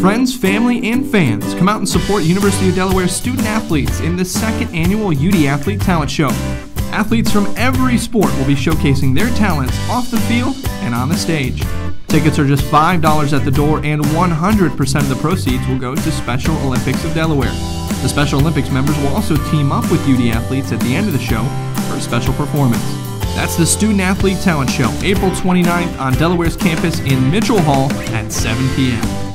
Friends, family, and fans, come out and support University of Delaware student athletes in the second annual UD Athlete Talent Show. Athletes from every sport will be showcasing their talents off the field and on the stage. Tickets are just $5 at the door, and 100% of the proceeds will go to Special Olympics of Delaware. The Special Olympics members will also team up with UD athletes at the end of the show for a special performance. That's the Student Athlete Talent Show, April 29th on Delaware's campus in Mitchell Hall at 7 p.m.